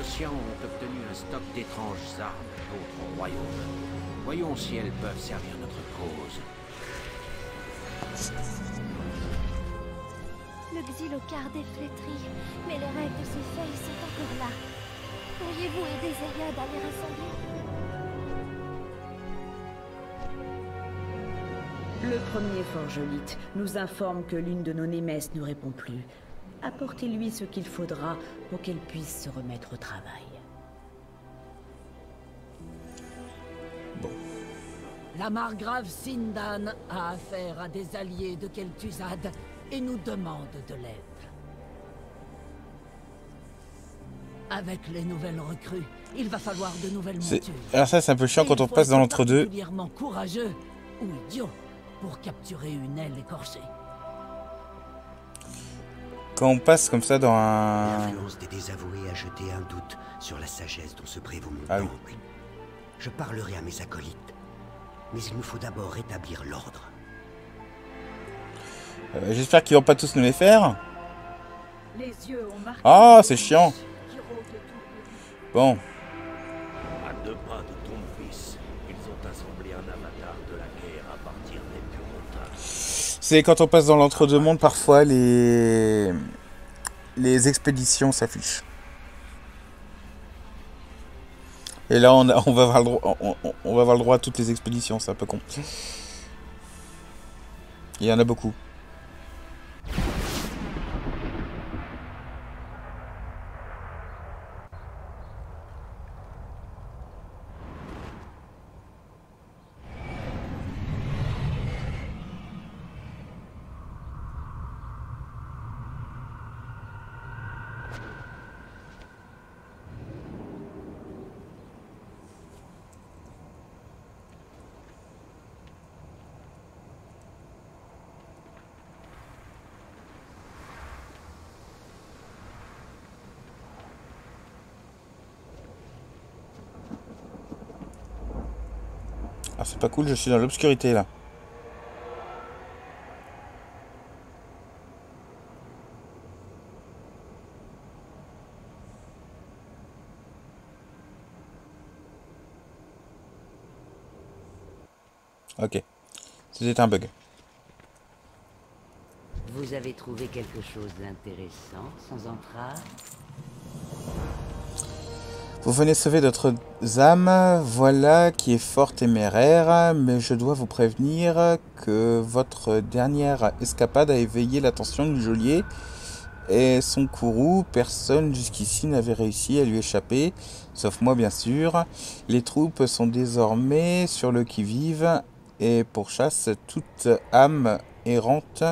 négociants ont obtenu un stock d'étranges armes d'autres royaumes. Voyons si elles peuvent servir notre cause. Le xylocarde est flétri, mais les règles de ses feuilles sont encore là. Pourriez-vous aider Zériade à les rassembler? Le premier forgelite nous informe que l'une de nos némesses ne répond plus. Apportez-lui ce qu'il faudra pour qu'elle puisse se remettre au travail. La margrave Sindan a affaire à des alliés de Kel'Thuzad et nous demande de l'aide. Avec les nouvelles recrues, il va falloir de nouvelles C'est- montures. Alors ça, c'est un peu chiant quand on passe dans l'entre-deux. particulièrement courageux ou idiot pour capturer une aile écorchée. Quand on passe comme ça dans un... L'influence des désavoués a jeté un doute sur la sagesse dont se prévaut mon Ah oui. Je parlerai à mes acolytes. Mais il nous faut d'abord rétablir l'ordre. Euh, J'espère qu'ils vont pas tous nous les faire. Les yeux ont marqué. Ah, c'est chiant. Bon, À deux pas de ton fils, ils ont assemblé un avatar de la guerre à partir des Purotas. C'est quand on passe dans l'entre-deux mondes, parfois les les expéditions s'affichent. Et là, on, va avoir le droit, on va avoir le droit à toutes les expéditions, c'est un peu con. Il y en a beaucoup. Pas cool, je suis dans l'obscurité là. Ok. C'était un bug. Vous avez trouvé quelque chose d'intéressant, sans entrave? Vous venez sauver d'autres âmes, voilà qui est fort téméraire, mais je dois vous prévenir que votre dernière escapade a éveillé l'attention du geôlier et son courroux. Personne jusqu'ici n'avait réussi à lui échapper, sauf moi bien sûr. Les troupes sont désormais sur le qui-vive et pourchassent toute âme errante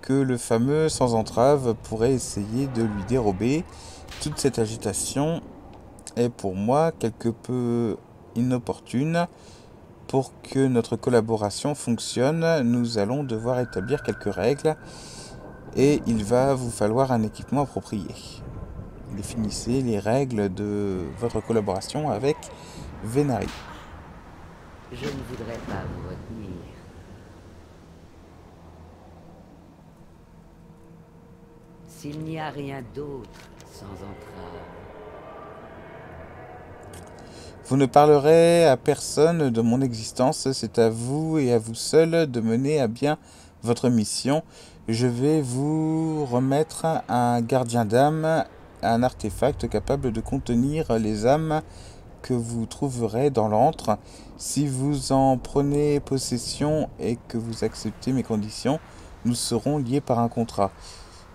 que le fameux sans entrave pourrait essayer de lui dérober. Toute cette agitation est pour moi quelque peu inopportune. Pour que notre collaboration fonctionne, nous allons devoir établir quelques règles et il va vous falloir un équipement approprié. Définissez les règles de votre collaboration avec Venari. Je ne voudrais pas vous retenir. S'il n'y a rien d'autre sans entrave, Vous ne parlerez à personne de mon existence, c'est à vous et à vous seul de mener à bien votre mission. Je vais vous remettre un gardien d'âme, un artefact capable de contenir les âmes que vous trouverez dans l'antre. Si vous en prenez possession et que vous acceptez mes conditions, nous serons liés par un contrat.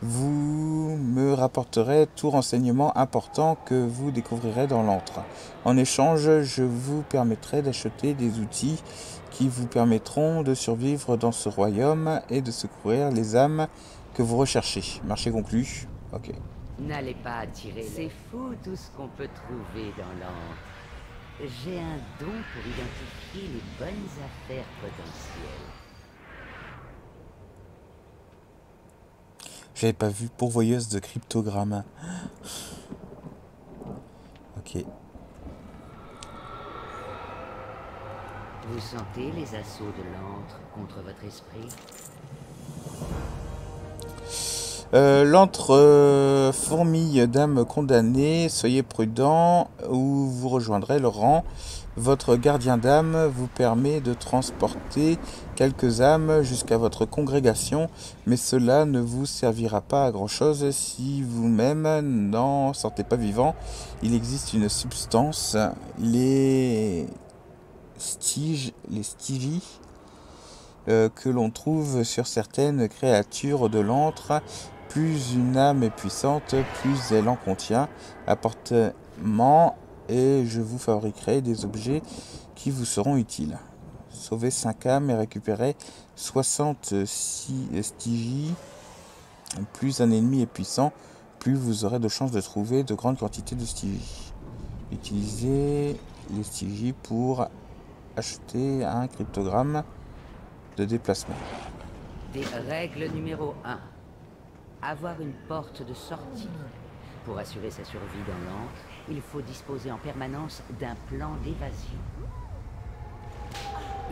Vous me rapporterez tout renseignement important que vous découvrirez dans l'antre. En échange, je vous permettrai d'acheter des outils qui vous permettront de survivre dans ce royaume et de secourir les âmes que vous recherchez. Marché conclu. Ok. n'allez pas attirer. C'est fou tout ce qu'on peut trouver dans l'antre. J'ai un don pour identifier les bonnes affaires potentielles. J'avais pas vu pourvoyeuse de cryptogramme. Ok. Vous sentez les assauts de l'antre contre votre esprit? Euh, L'entre euh, fourmille d'âmes condamnées, soyez prudents ou vous rejoindrez le rang. Votre gardien d'âme vous permet de transporter quelques âmes jusqu'à votre congrégation, mais cela ne vous servira pas à grand chose si vous-même n'en sortez pas vivant. Il existe une substance, les stiges, les stigies, euh, que l'on trouve sur certaines créatures de l'antre. Plus une âme est puissante, plus elle en contient. Apportement et je vous fabriquerai des objets qui vous seront utiles. Sauvez 5 âmes et récupérez 66 stygies. Plus un ennemi est puissant, plus vous aurez de chances de trouver de grandes quantités de stygies. Utilisez les stygies pour acheter un cryptogramme de déplacement. Des règles numéro 1. Avoir une porte de sortie. Pour assurer sa survie dans l'encre, il faut disposer en permanence d'un plan d'évasion.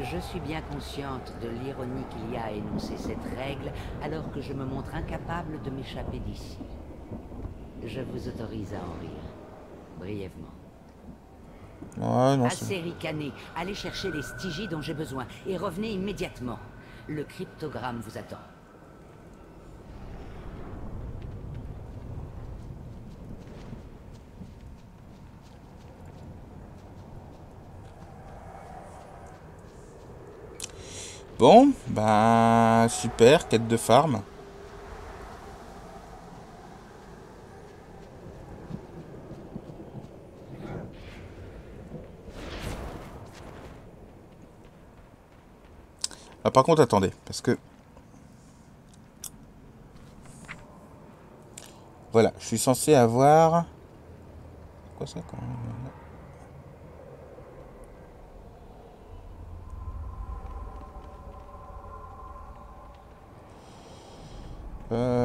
Je suis bien consciente de l'ironie qu'il y a à énoncer cette règle alors que je me montre incapable de m'échapper d'ici. Je vous autorise à en rire. Brièvement. Ouais, non, Assez ricané. Allez chercher les stygies dont j'ai besoin et revenez immédiatement. Le cryptogramme vous attend. Bon, bah super, quête de farm. Ah, par contre, attendez, parce que... Voilà, je suis censé avoir... Quoi ça quand même? Euh...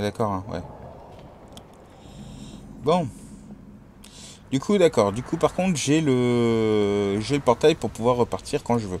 D'accord, hein, ouais. Bon. Du coup, d'accord. Du coup, par contre, j'ai le j'ai le portail pour pouvoir repartir quand je veux.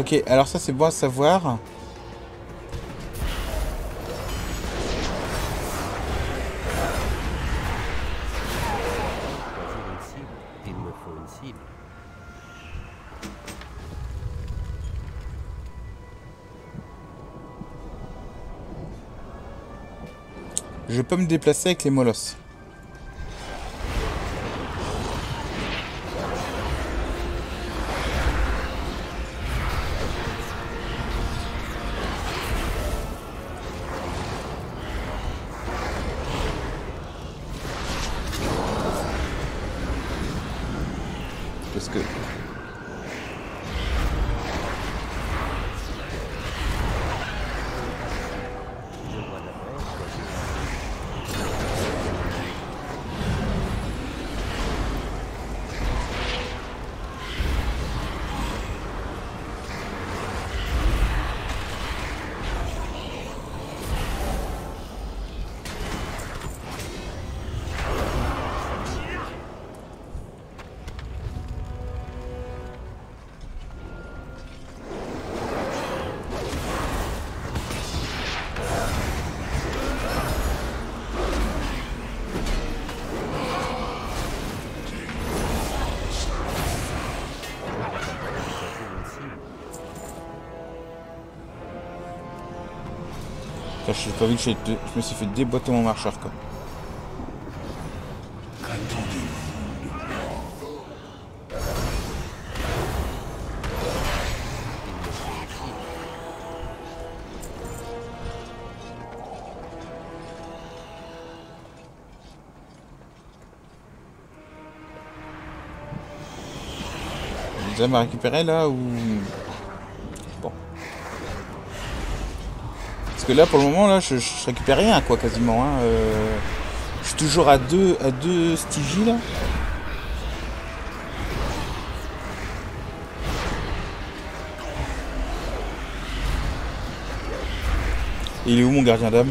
Ok, alors ça c'est bon à savoir. Je peux me déplacer avec les molosses. Parce que... Putain, J'ai pas vu que j'ai- je me suis fait déboîter mon marcheur quoi. À récupérer là ou. Que là pour le moment là je, récupère rien quoi quasiment. Hein. euh, Je suis toujours à deux à deux là. Il est où mon gardien d'âme?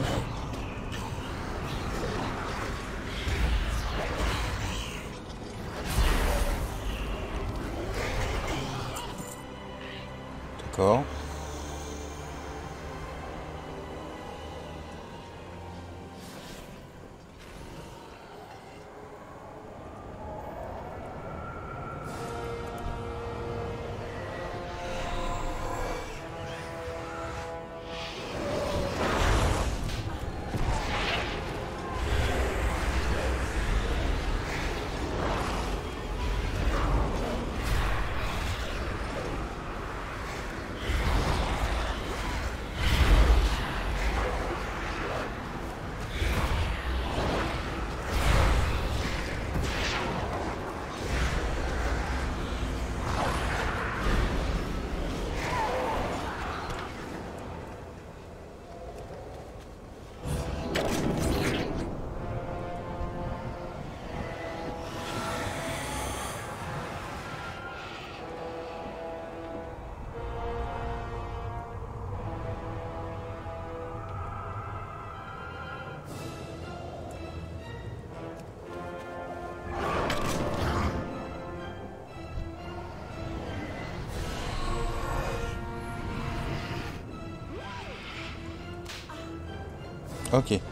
Ok.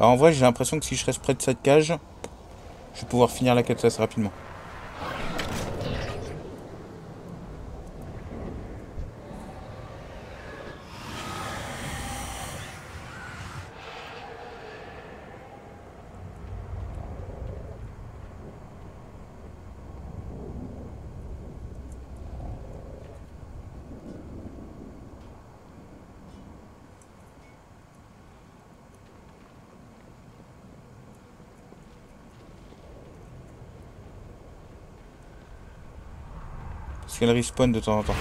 Alors en vrai, j'ai l'impression que si je reste près de cette cage, je vais pouvoir finir la quête assez rapidement. Parce qu'elle respawn de temps en temps.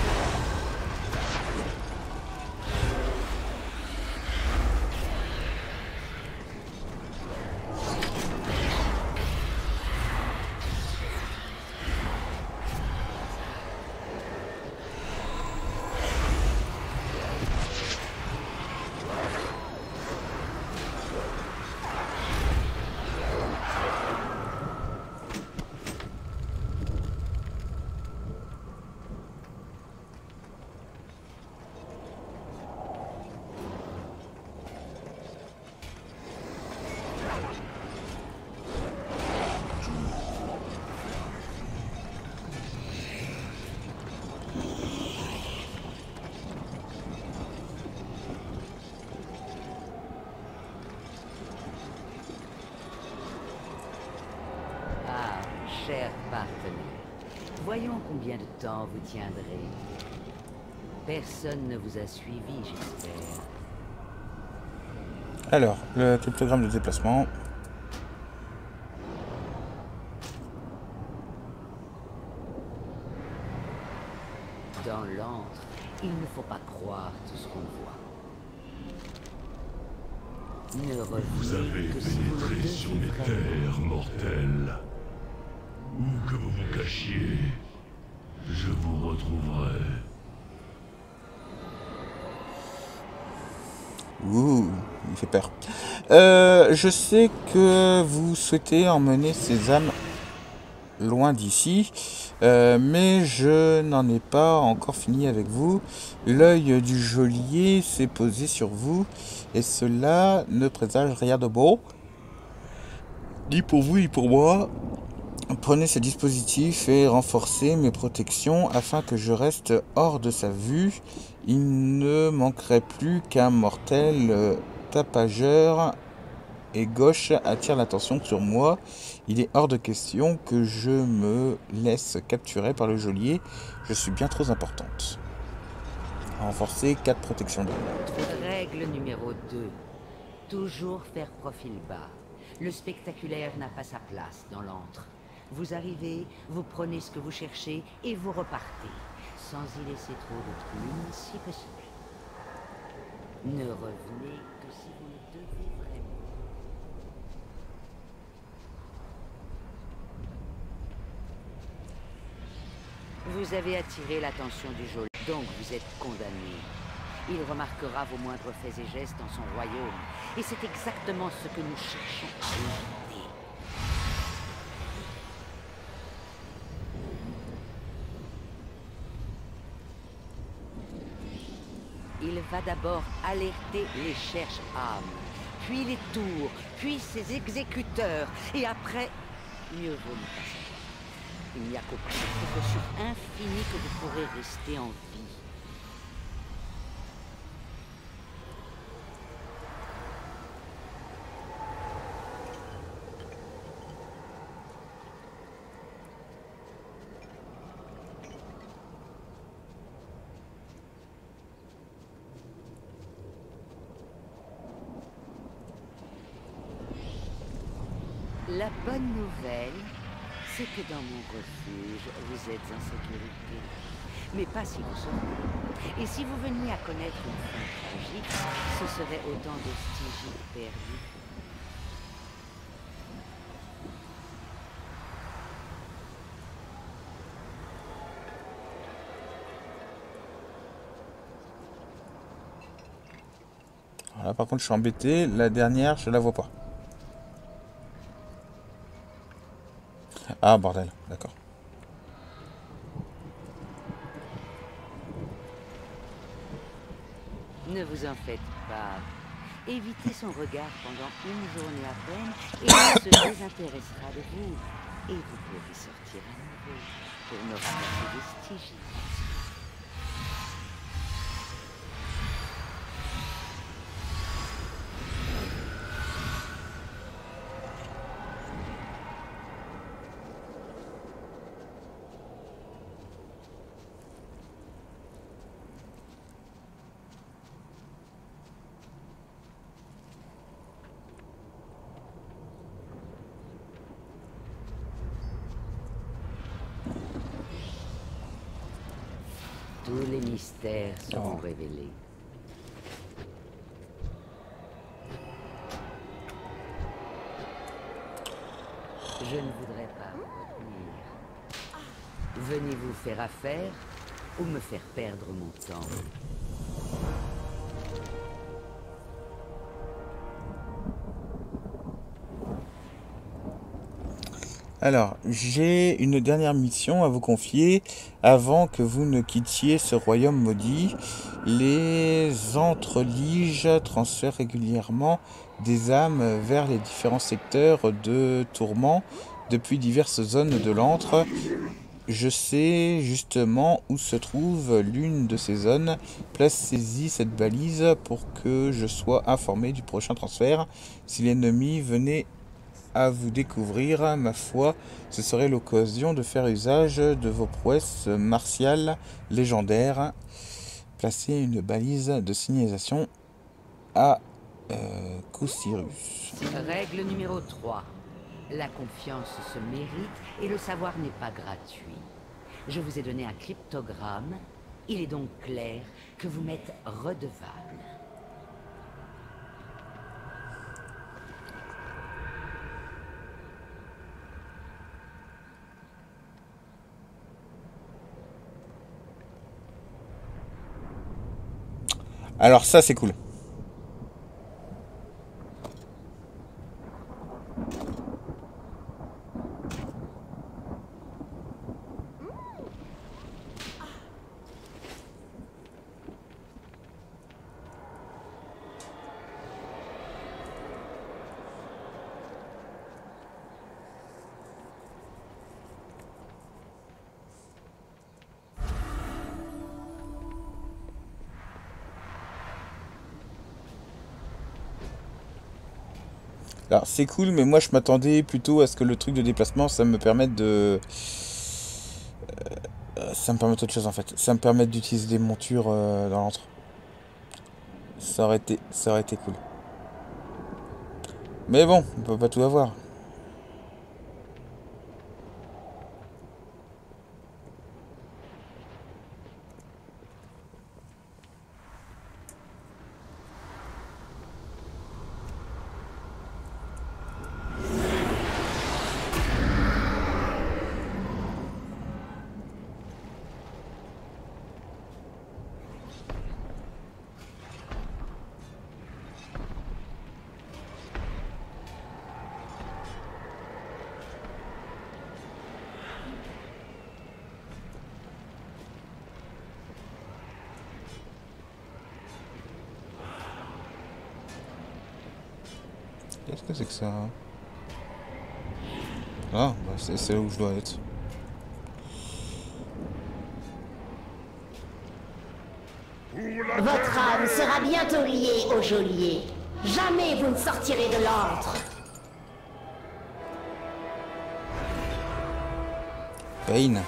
Personne ne vous a suivi, j'espère. Alors, le cryptogramme de déplacement. Dans l'antre, il ne faut pas croire tout ce qu'on voit. Ne revenez Vous avez que si vous le pénétré sur devez les vraiment. terres mortelles. Où que vous vous cachiez, je vous retrouverai. Ouh, il fait peur. Euh, je sais que vous souhaitez emmener ces âmes loin d'ici, euh, mais je n'en ai pas encore fini avec vous. L'œil du geôlier s'est posé sur vous, et cela ne présage rien de beau. Ni pour vous, ni pour moi. Prenez ce dispositif et renforcez mes protections afin que je reste hors de sa vue. Il ne manquerait plus qu'un mortel euh, tapageur et gauche attire l'attention sur moi. Il est hors de question que je me laisse capturer par le geôlier. Je suis bien trop importante. Renforcer 4 protections d'âme. Règle numéro 2. Toujours faire profil bas. Le spectaculaire n'a pas sa place dans l'antre. Vous arrivez, vous prenez ce que vous cherchez et vous repartez, sans y laisser trop de trumes si possible. Ne revenez que si vous le devez vraiment. Vous avez attiré l'attention du geôlier, donc vous êtes condamné. Il remarquera vos moindres faits et gestes dans son royaume. Et c'est exactement ce que nous cherchons à éviter. Il va d'abord alerter les cherches-âmes, puis les tours, puis ses exécuteurs, et après, mieux vaut ne pas savoir. Il n'y a qu'au précautions infinies que vous pourrez rester en vie. La bonne nouvelle, c'est que dans mon refuge, vous êtes en sécurité. Mais pas si vous sortez. Et si vous veniez à connaître une fin tragique, ce serait autant de stygies perdus. Là, par contre, je suis embêté. La dernière, je la vois pas. Ah, bordel, d'accord. Ne vous en faites pas. Évitez son regard pendant une journée à peine et il se désintéressera de vous. Et vous pourrez sortir à nouveau pour me ramasser des stygies. Tous les mystères seront Oh. Je ne voudrais pas retenir. Venez vous faire affaire ou me faire perdre mon temps. Alors, j'ai une dernière mission à vous confier avant que vous ne quittiez ce royaume maudit. Les entreliges transfèrent régulièrement des âmes vers les différents secteurs de tourment depuis diverses zones de l'antre. Je sais justement où se trouve l'une de ces zones. Placez-y cette balise pour que je sois informé du prochain transfert si l'ennemi venait à vous découvrir, ma foi, ce serait l'occasion de faire usage de vos prouesses martiales légendaires. Placez une balise de signalisation à euh. Règle numéro 3. La confiance se mérite et le savoir n'est pas gratuit. Je vous ai donné un cryptogramme. Il est donc clair que vous m'êtes redevable. Alors ça c'est cool. Alors c'est cool, mais moi je m'attendais plutôt à ce que le truc de déplacement, ça me permette de... Euh, ça me permette autre chose en fait. Ça me permette d'utiliser des montures euh, dans l'entre. Ça aurait été, ça aurait été cool. Mais bon, on peut pas tout avoir. Qu'est-ce que c'est que ça Ah, bah c'est là où je dois être. Votre âme sera bientôt liée au geôlier. Jamais vous ne sortirez de l'antre. Pain.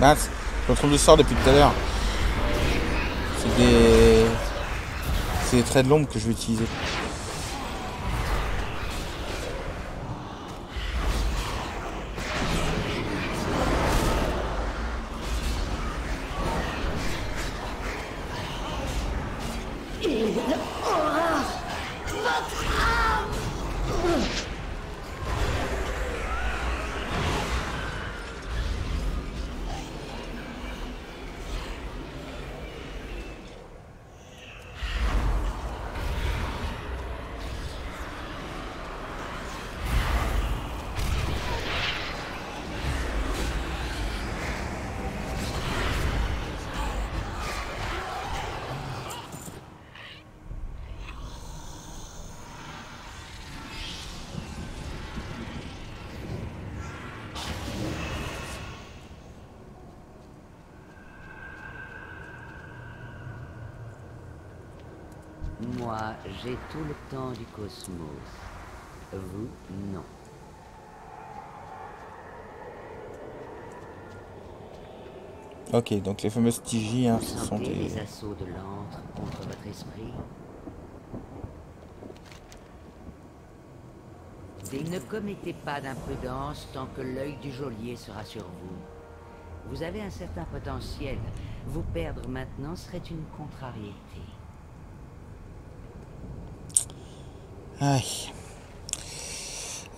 Mince, je retrouve le sort depuis tout à l'heure. C'est des... C'est des traits de l'ombre que je vais utiliser. Moi, j'ai tout le temps du cosmos. Vous, non. Ok, donc les fameuses tigies, hein, ce sont sentez des... les assauts de l'antre contre votre esprit Et ne commettez pas d'imprudence tant que l'œil du geôlier sera sur vous. Vous avez un certain potentiel. Vous perdre maintenant serait une contrariété.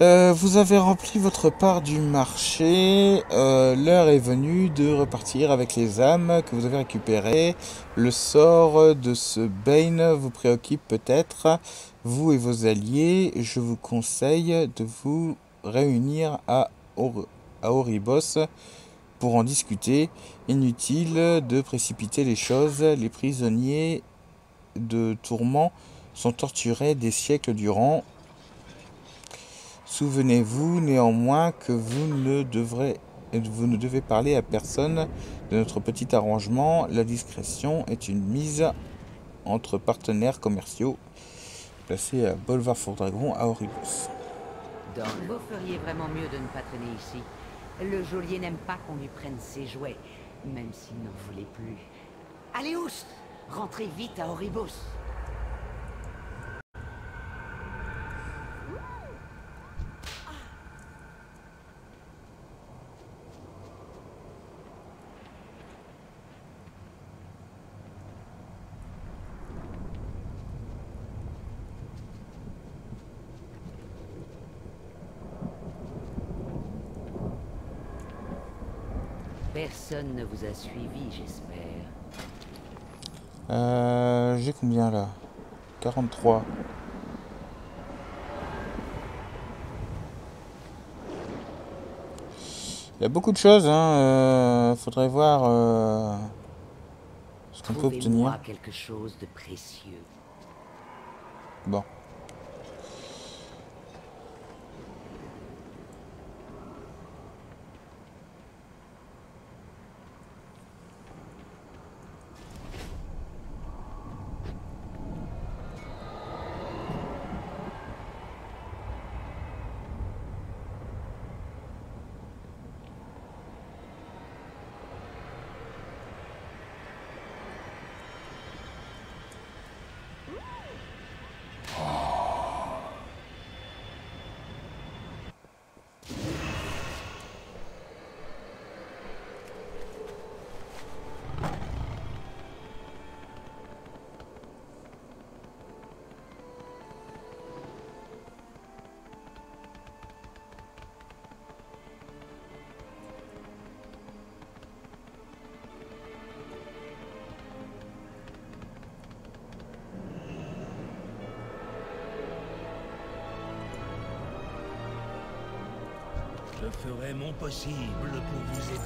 Euh, vous avez rempli votre part du marché. Euh, L'heure est venue de repartir avec les âmes que vous avez récupérées. Le sort de ce Bane vous préoccupe peut-être. Vous et vos alliés, je vous conseille de vous réunir à, à Oribos pour en discuter. Inutile de précipiter les choses. Les prisonniers de tourment sont torturés des siècles durant. Souvenez-vous néanmoins que vous ne, devrez, vous ne devez parler à personne de notre petit arrangement. La discrétion est une mise entre partenaires commerciaux placés à Bolvar Dragon à Oribus. Donc, vous feriez vraiment mieux de ne pas traîner ici. Le geôlier n'aime pas qu'on lui prenne ses jouets, même s'il n'en voulait plus. Allez, Oust Rentrez vite à Oribus Personne ne vous a suivi, j'espère. Euh, J'ai combien là? 43. Il y a beaucoup de choses, hein. euh, faudrait voir euh, ce qu'on peut obtenir. Quelque chose de précieux. Bon. Je ferai mon possible pour vous aider.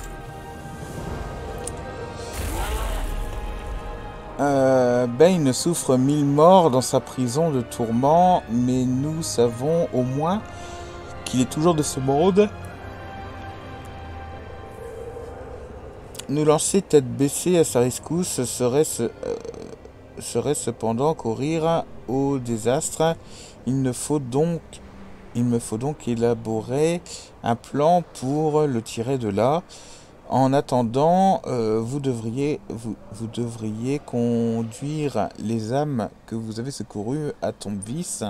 Euh, Bane souffre mille morts dans sa prison de tourment, mais nous savons au moins qu'il est toujours de ce monde. Nous lancer tête baissée à sa rescousse serait, ce- euh, serait cependant courir au désastre. Il ne faut donc, il me faut donc élaborer un plan pour le tirer de là. En attendant, euh, vous, devriez, conduire les âmes que vous avez secourues à Tombvis.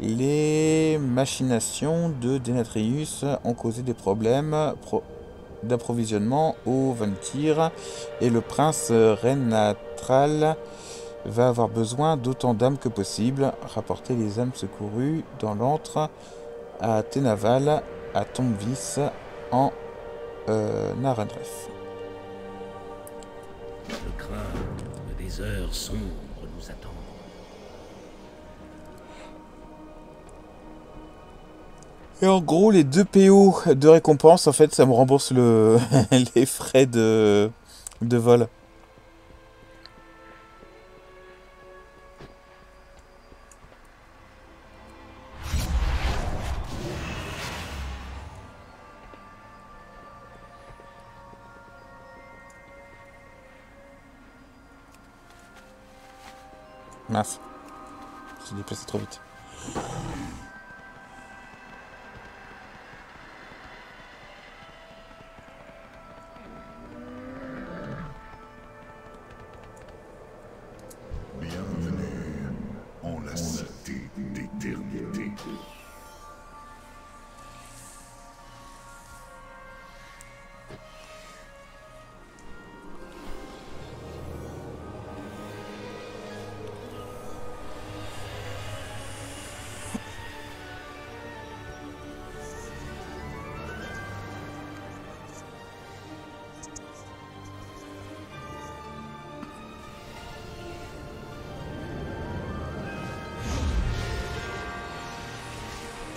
Les machinations de Denatrius ont causé des problèmes pro- d'approvisionnement au Ventir et le prince Renatral va avoir besoin d'autant d'âmes que possible. Rapportez les âmes secourues dans l'antre à Tenaval, à Tombvis, en euh, Narendref. Je crains que des heures sombres nous attendent. Et en gros, les deux PO de récompense, en fait, ça me rembourse le les frais de, de vol. Mince. Suis déplacé trop vite.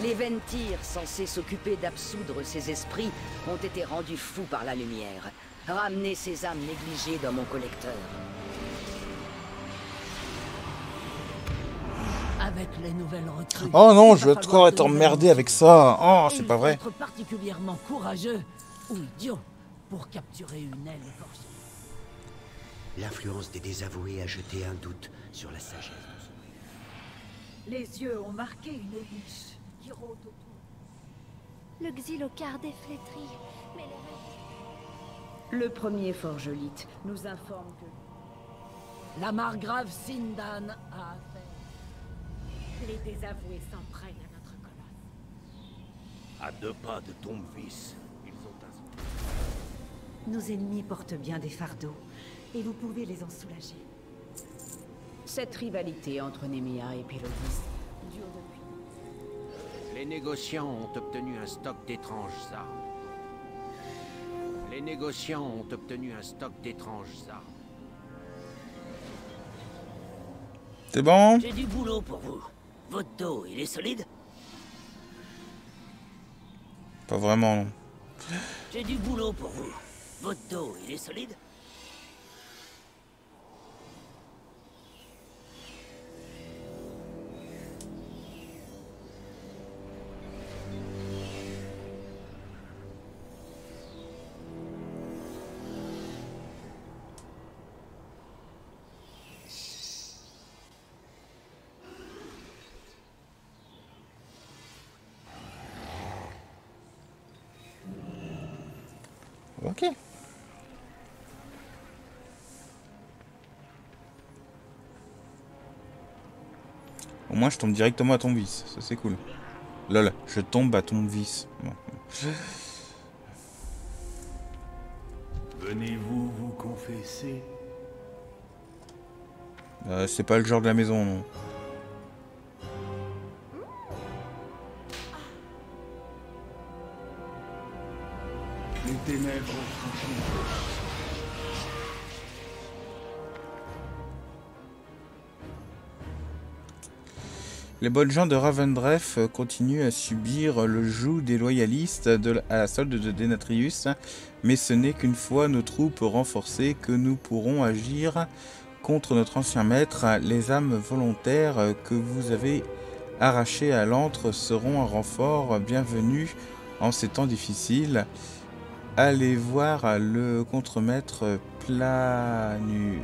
Les Ventir, censés s'occuper d'absoudre ces esprits, ont été rendus fous par la lumière. Ramenez ces âmes négligées dans mon collecteur. Avec les nouvelles recrues. Oh non, je va vais encore être emmerdé avec ça. Oh, c'est pas vrai. être particulièrement courageux ou idiot pour capturer une aile. L'influence des désavoués a jeté un doute sur la sagesse de son Les yeux ont marqué une niche autour. Le xylocarde est flétri, mais les rêves... Le premier forgelite nous informe que La margrave Sindan a affaire. les désavoués s'en prennent à notre colosse. À deux pas de Tombvis, ils ont un... Nos ennemis portent bien des fardeaux, et vous pouvez les en soulager. Cette rivalité entre Nemia et Pélodis. Les négociants ont obtenu un stock d'étranges armes. Les négociants ont obtenu un stock d'étranges armes. C'est bon J'ai du boulot pour vous. Votre dos, il est solide? Pas vraiment. J'ai du boulot pour vous. Votre dos, il est solide? Moins, je tombe directement à ton vice. Ça, c'est cool. Lol, je tombe à ton vice. Bon. Venez-vous vous confesser? Euh, c'est pas le genre de la maison, non. Les ténèbres Les bonnes gens de Ravendref euh, continuent à subir le joug des loyalistes à la solde de Denatrius, mais ce n'est qu'une fois nos troupes renforcées que nous pourrons agir contre notre ancien maître. Les âmes volontaires que vous avez arrachées à l'antre seront un renfort bienvenu en ces temps difficiles. Allez voir le contremaître Planu...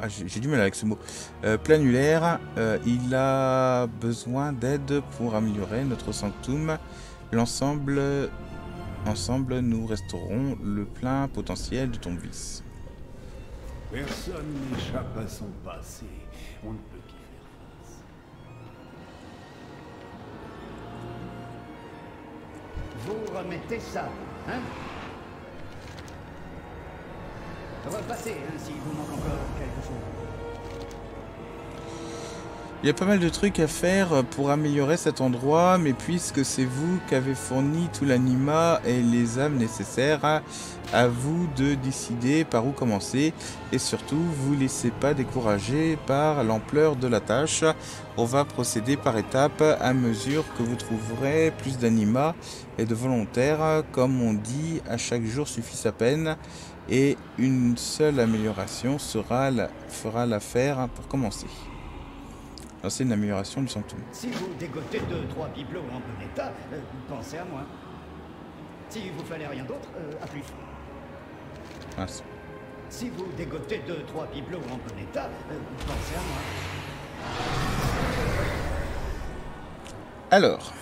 ah, j'ai du mal avec ce mot. Euh, planulaire, euh, il a besoin d'aide pour améliorer notre sanctum. L'ensemble, ensemble, nous restaurons le plein potentiel de ton vice. Personne n'échappe à son passé. On ne peut qu'y faire face. Vous remettez ça, hein? Hein. Il y a pas mal de trucs à faire pour améliorer cet endroit, mais puisque c'est vous qui avez fourni tout l'anima et les âmes nécessaires, à, à vous de décider par où commencer. Et surtout, vous laissez pas décourager par l'ampleur de la tâche. On va procéder par étapes à mesure que vous trouverez plus d'anima et de volontaires. Comme on dit, à chaque jour suffit sa peine. Et une seule amélioration sera la, fera l'affaire pour commencer. Alors, C'est une amélioration du sanctum. Si vous dégotez deux, trois bibelots en bon état, euh, pensez à moi. Si vous fallait rien d'autre, euh, à plus. Ah, c'est- Si vous dégotez deux, trois bibelots en bon état, euh, pensez à moi. Alors,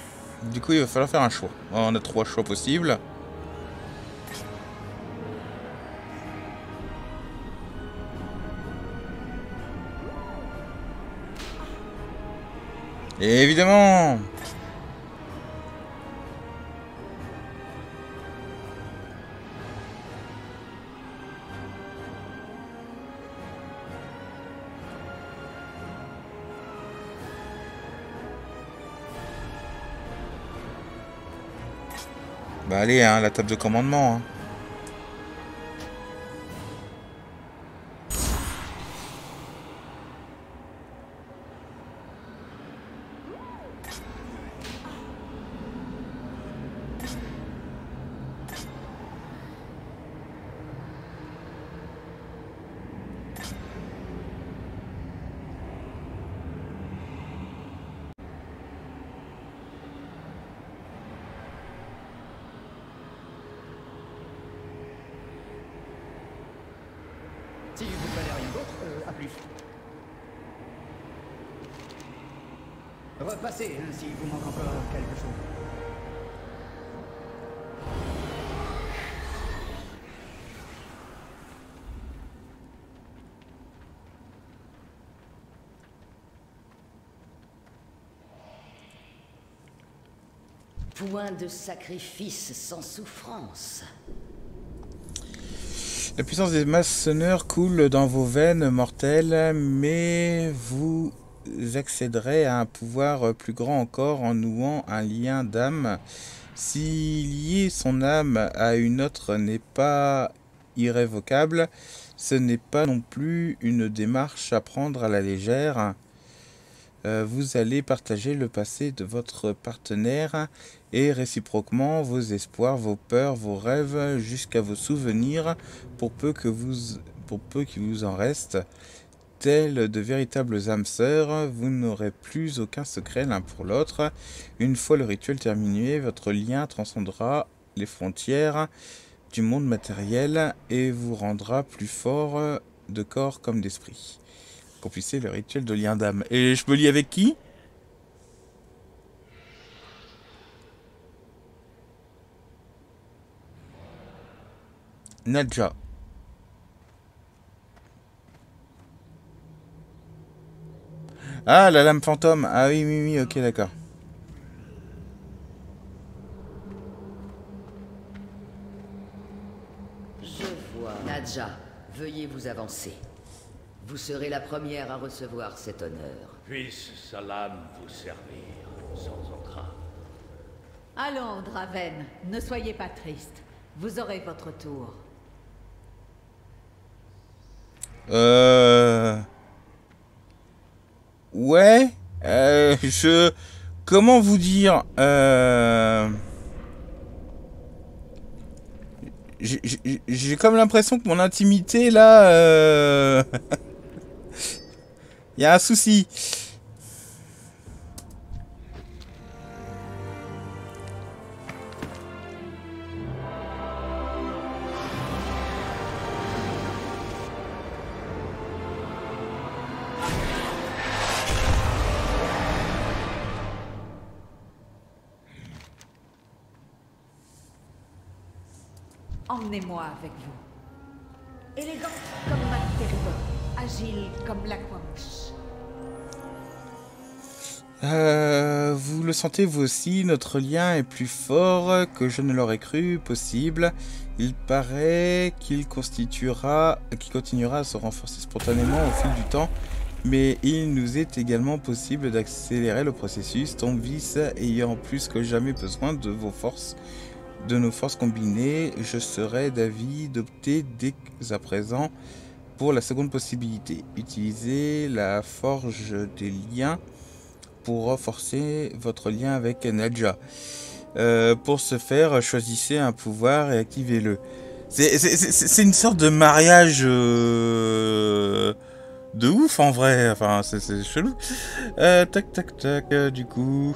du coup, il va falloir faire un choix. On a trois choix possibles. Évidemment Bah allez, hein, la table de commandement. hein. De sacrifice sans souffrance. La puissance des maçonneurs coule dans vos veines mortelles, mais vous accéderez à un pouvoir plus grand encore en nouant un lien d'âme. Si lier son âme à une autre n'est pas irrévocable, ce n'est pas non plus une démarche à prendre à la légère. Euh, vous allez partager le passé de votre partenaire et réciproquement vos espoirs, vos peurs, vos rêves, jusqu'à vos souvenirs, pour peu que vous, pour peu qu'il vous en reste. Tels de véritables âmes sœurs, vous n'aurez plus aucun secret l'un pour l'autre. Une fois le rituel terminé, votre lien transcendra les frontières du monde matériel et vous rendra plus fort de corps comme d'esprit. Accomplissez le rituel de lien d'âme. Et je me lie avec qui? Nadja. Ah, la lame fantôme. Ah oui, oui, oui, ok, d'accord. Je vois. Nadja, veuillez vous avancer. Vous serez la première à recevoir cet honneur. Puisse sa lame vous servir sans entrave. Allons, Draven, ne soyez pas triste. Vous aurez votre tour. Euh... Ouais. Euh, je... Comment vous dire euh... J'ai comme l'impression que mon intimité, là... Euh... Il y a un souci. Emmenez-moi avec vous. Euh, vous le sentez vous aussi, notre lien est plus fort que je ne l'aurais cru possible. Il paraît qu'il constituera, qu'il continuera à se renforcer spontanément au fil du temps, mais il nous est également possible d'accélérer le processus, ton vice ayant plus que jamais besoin de vos forces, de nos forces combinées. Je serais d'avis d'opter dès à présent pour la seconde possibilité. Utiliser la forge des liens pour renforcer votre lien avec Nadja. Euh, pour ce faire, choisissez un pouvoir et activez-le. C'est une sorte de mariage euh, de ouf en vrai. Enfin, c'est chelou. Euh, tac, tac, tac. du coup,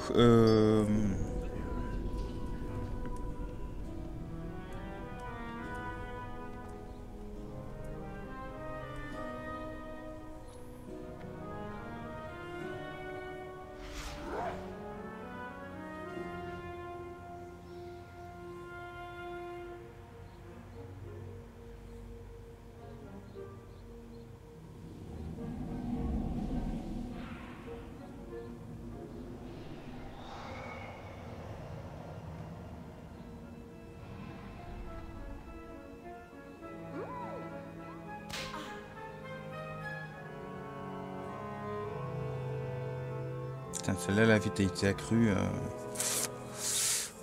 Celle-là, la vitalité accrue. euh,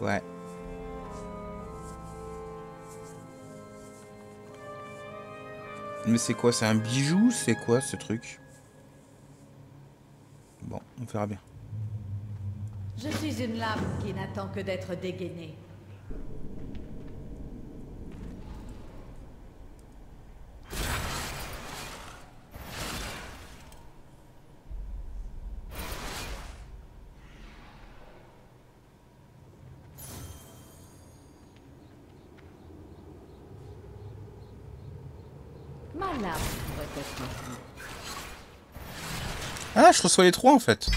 Ouais. Mais c'est quoi? C'est un bijou? C'est quoi ce truc? Bon, on verra bien. Je suis une lame qui n'attend que d'être dégainée. Ma lame pourrait être un vous. Ah, je reçois les trois en fait.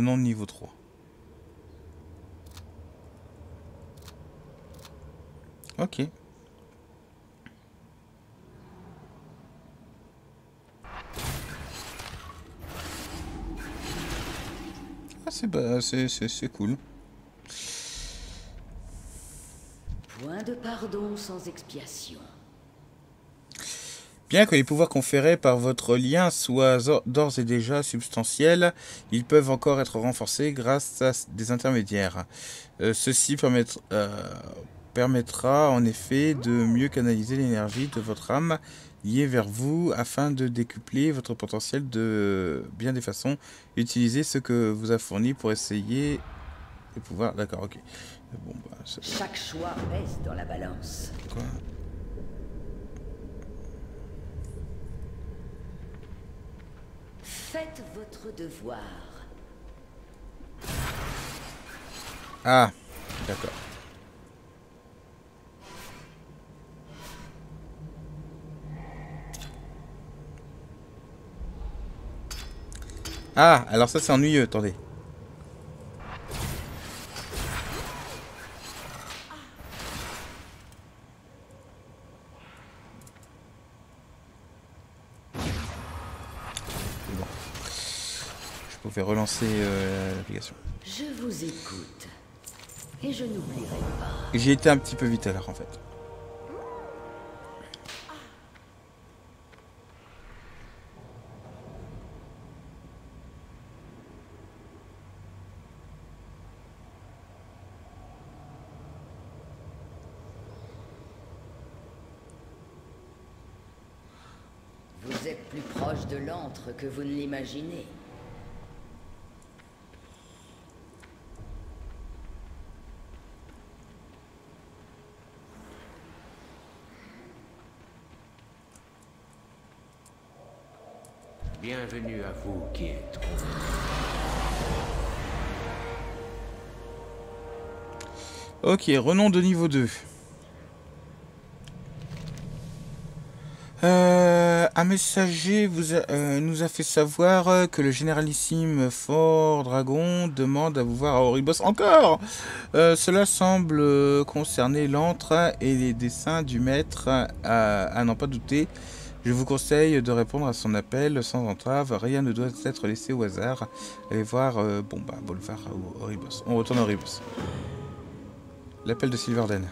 Renom de niveau 3. Ok. Ah, c'est bah, c'est cool. Point de pardon sans expiation. Bien que les pouvoirs conférés par votre lien soient d'ores et déjà substantiels, ils peuvent encore être renforcés grâce à des intermédiaires. Euh, ceci permettra, euh, permettra en effet de mieux canaliser l'énergie de votre âme liée vers vous afin de décupler votre potentiel de bien des façons. Utilisez ce que vous a fourni pour essayer les pouvoirs. D'accord, ok. Bon, bah, Chaque choix pèse dans la balance. quoi Faites votre devoir. Ah, d'accord. Ah, alors ça c'est ennuyeux, attendez. Je pouvais relancer euh, l'application. Je vous écoute. Et je n'oublierai pas. J'ai été un petit peu vite à l'heure en fait. Vous êtes plus proche de l'antre que vous ne l'imaginez. Bienvenue à vous qui êtes. Ok, renom de niveau 2. Euh, un messager vous euh, nous a fait savoir que le généralissime Fort Dragon demande à vous voir à Oribos encore. Euh, cela semble concerner l'antre et les dessins du maître, à n'en pas douter. Je vous conseille de répondre à son appel sans entrave. Rien ne doit être laissé au hasard. Allez voir, euh, bon bah, Bolvar ou Oribos. On retourne à Oribos. L'appel de Silverden.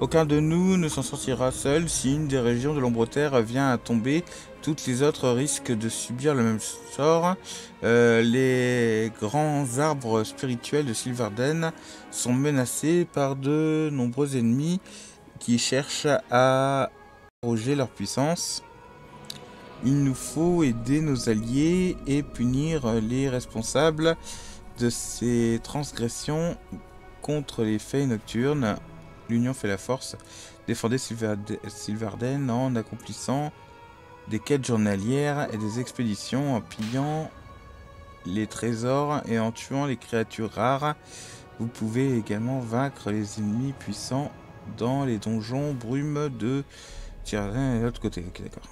Aucun de nous ne s'en sortira seul si une des régions de l'ombre terre vient à tomber. Toutes les autres risquent de subir le même sort. Euh, les grands arbres spirituels de Silverden sont menacés par de nombreux ennemis qui cherchent à leur puissance. Il nous faut aider nos alliés et punir les responsables de ces transgressions contre les fées nocturnes. L'union fait la force. Défendez Silverde- Silverden en accomplissant des quêtes journalières et des expéditions, en pillant les trésors et en tuant les créatures rares. Vous pouvez également vaincre les ennemis puissants dans les donjons brume de Et de l'autre côté. Ok, d'accord.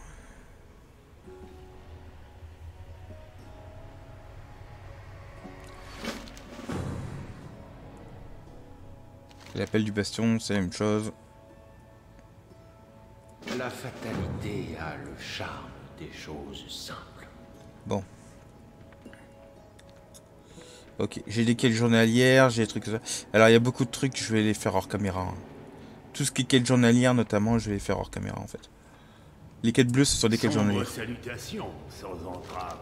L'appel du bastion, c'est la même chose. La fatalité a le charme des choses simples. Bon. Ok, j'ai des quêtes journalières, j'ai des trucs comme ça. Alors, il y a beaucoup de trucs, je vais les faire hors caméra. hein. Tout ce qui est quêtes journalières, notamment, je vais faire hors caméra, en fait. Les quêtes bleues, ce sont des quêtes journalières. salutations, sans entrave.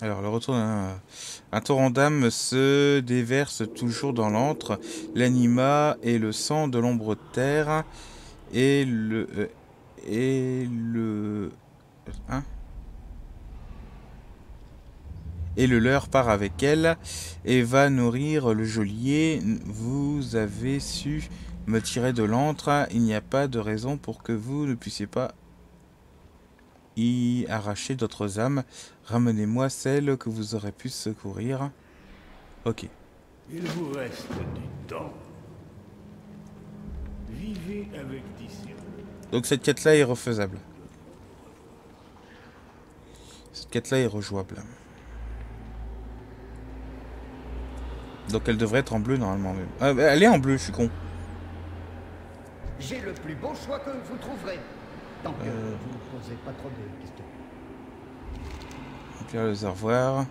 Alors, le retour d'un un torrent d'âme se déverse toujours dans l'antre, l'anima et le sang de l'ombre terre et le euh, et le hein? Et le leur part avec elle et va nourrir le geôlier. Vous avez su me tirer de l'antre, il n'y a pas de raison pour que vous ne puissiez pas y arracher d'autres âmes. Ramenez-moi celle que vous aurez pu secourir. Ok. Il vous reste du temps. Vivez avec. Donc cette quête-là est refaisable. Cette quête-là est rejouable. Donc elle devrait être en bleu normalement. bah, elle est en bleu, je suis con. J'ai le plus beau choix que vous trouverez. Tant que Euh. vous ne posez pas trop de questions. Réservoir.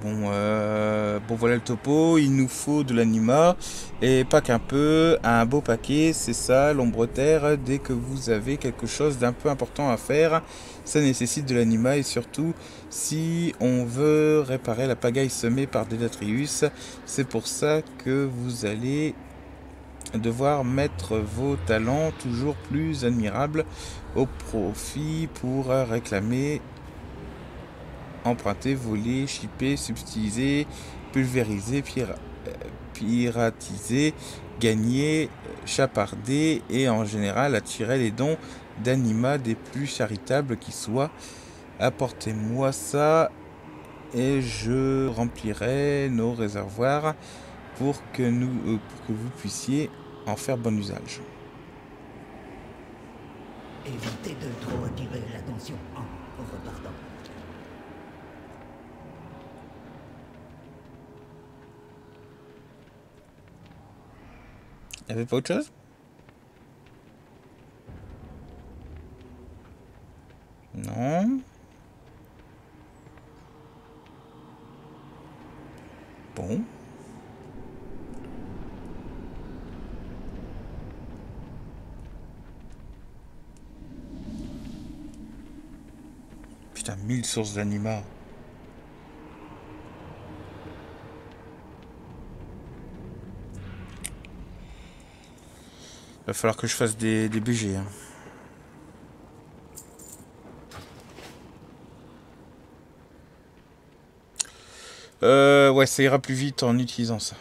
Bon, euh, bon voilà le topo. Il nous faut de l'anima. Et pas qu'un peu. Un beau paquet. C'est ça, l'ombre terre. Dès que vous avez quelque chose d'un peu important à faire, ça nécessite de l'anima. Et surtout, si on veut réparer la pagaille semée par Délatrius, c'est pour ça que vous allez devoir mettre vos talents toujours plus admirables au profit pour réclamer emprunter, voler, chipper, subtiliser, pulvériser, euh, piratiser, gagner, chaparder et en général attirer les dons d'anima des plus charitables qui soient. Apportez-moi ça et je remplirai nos réservoirs pour que, nous, euh, pour que vous puissiez en faire bon usage. Évitez de trop attirer l'attention en repartant. Y avait pas autre chose? Non. Bon. Putain, mille sources d'anima. Va falloir que je fasse des, des BG. hein. Euh, ouais, ça ira plus vite en utilisant ça.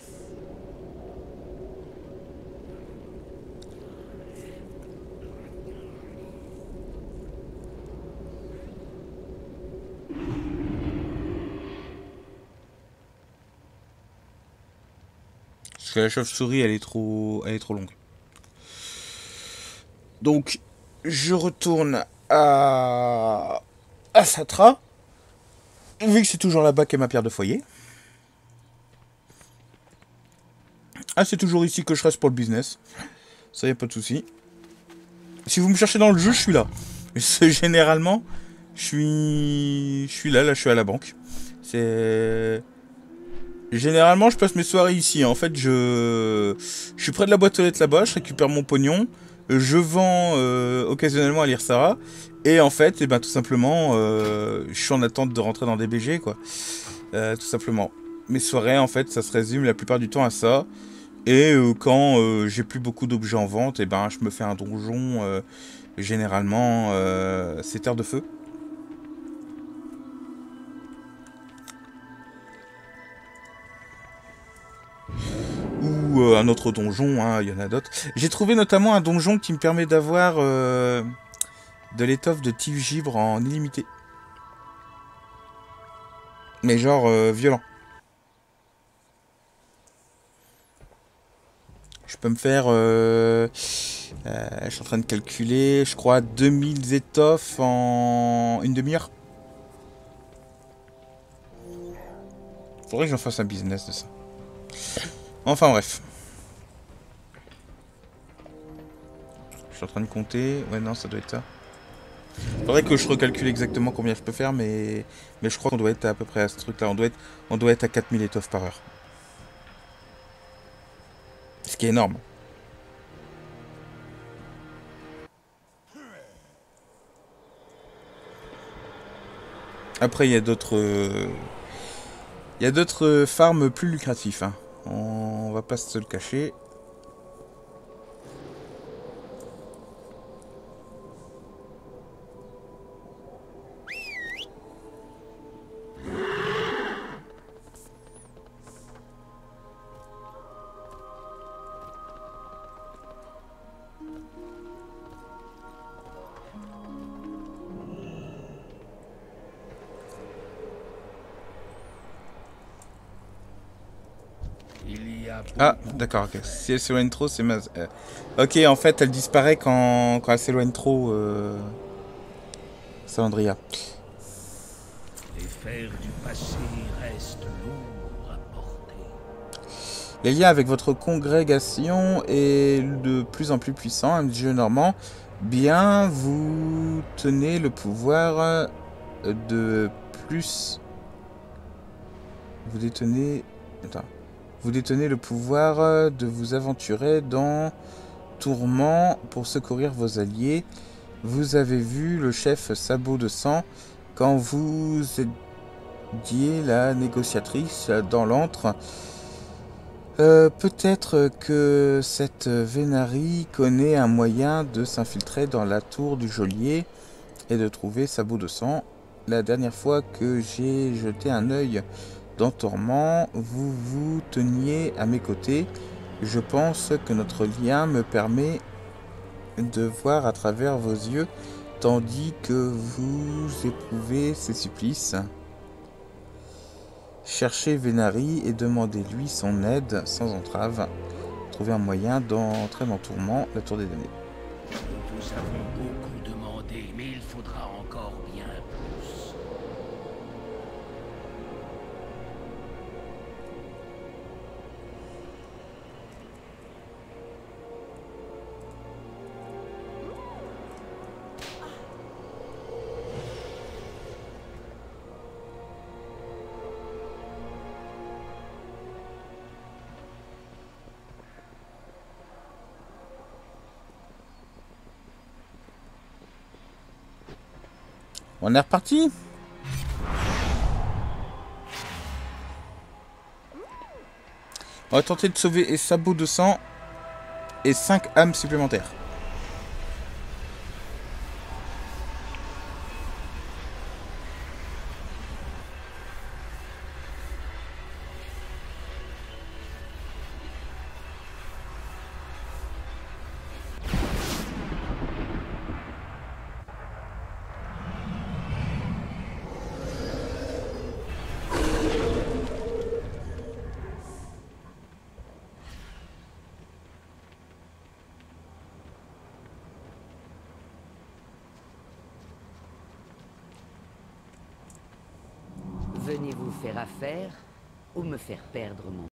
Parce que la chauve-souris, elle est trop, elle est trop longue. Donc, je retourne à, à Satra. Vu que c'est toujours là-bas qu'est ma pierre de foyer. Ah, c'est toujours ici que je reste pour le business. Ça y a pas de souci. Si vous me cherchez dans le jeu, je suis là. Généralement, je suis, je suis là, là, je suis à la banque. C'est généralement, je passe mes soirées ici. En fait, je, je suis près de la boîte aux lettres là-bas. Je récupère mon pognon. Je vends euh, occasionnellement à l'Irsara. Et en fait, eh ben, tout simplement, euh, je suis en attente de rentrer dans des BG, quoi. Euh, tout simplement. Mes soirées, en fait, ça se résume la plupart du temps à ça. Et quand j'ai plus beaucoup d'objets en vente, et ben, je me fais un donjon. généralement, c'est Terre de Feu. Euh, un autre donjon, hein, il y en a d'autres. J'ai trouvé notamment un donjon qui me permet d'avoir euh, de l'étoffe de type gibre en illimité. Mais genre euh, violent. Je peux me faire... Je suis en train de calculer, je crois 2000 étoffes en une demi-heure. Faudrait que j'en fasse un business de ça. Enfin bref. Je suis en train de compter. Ouais, non, ça doit être ça. Faudrait que je recalcule exactement combien je peux faire, mais, mais je crois qu'on doit être à peu près à ce truc-là. On, doit être... on doit être à 4000 étoffes par heure. Ce qui est énorme. Après, il y a d'autres... Il y a d'autres farms plus lucratifs. Hein. On va pas se le cacher. D'accord, ok. Si elle s'éloigne trop, c'est ma... euh, Ok, en fait, elle disparaît quand, quand elle s'éloigne trop, euh... Salandria. Les fers du passé restent lourds à porter. Les liens avec votre congrégation est de plus en plus puissant, un jeu normand. Bien, vous tenez le pouvoir de plus... Vous détenez... Attends. Vous détenez le pouvoir de vous aventurer dans Tourment pour secourir vos alliés. Vous avez vu le chef Sabot de Sang quand vous aidiez la négociatrice dans l'antre. Euh, Peut-être que cette Vénari connaît un moyen de s'infiltrer dans la tour du geôlier et de trouver Sabot de Sang. La dernière fois que j'ai jeté un œil dans Tourment, vous vous teniez à mes côtés. Je pense que notre lien me permet de voir à travers vos yeux, tandis que vous éprouvez ces supplices. Cherchez Vénari et demandez-lui son aide sans entrave. Trouvez un moyen d'entrer dans Tourment, la tour des damnés. On est reparti On va tenter de sauver les sabots de sang et 5 âmes supplémentaires. Ou me faire perdre mon